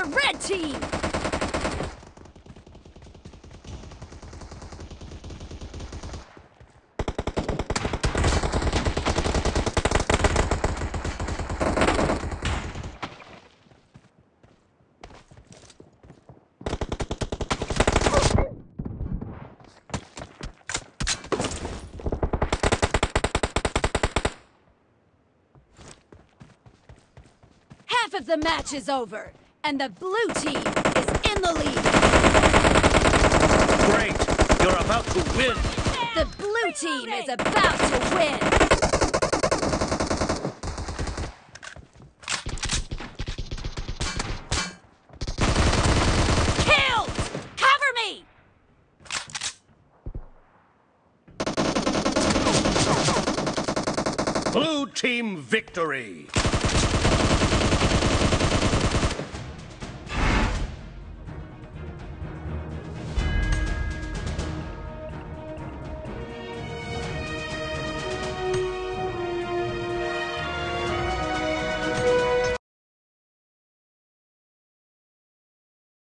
the red team! the match is over and the blue team is in the lead. Great! You're about to win! The blue team is about to win! Blue Team victory!